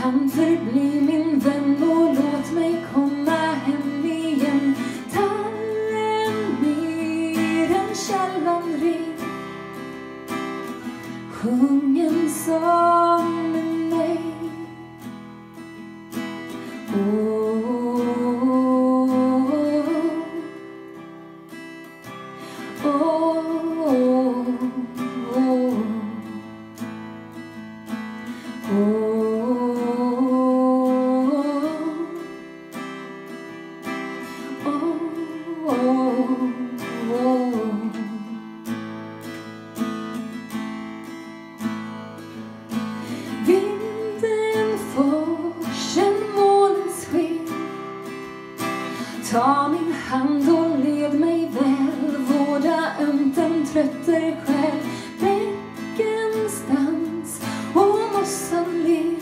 förbli min vän och låt mig komma hem igen. Tallen mer än källan ring. Sjung en sång med mig. Åh, Ta min hand och led mig väl. Vårda ömt en trötter själ. Bäckenstans och mossan ler.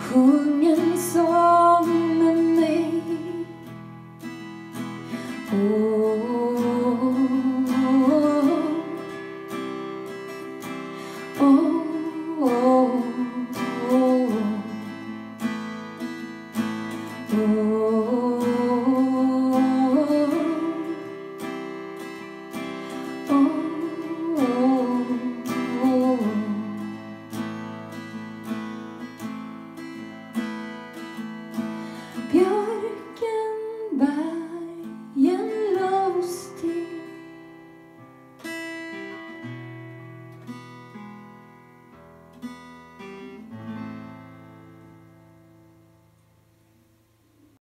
Sjung en sång med mig oh. oh, Oh.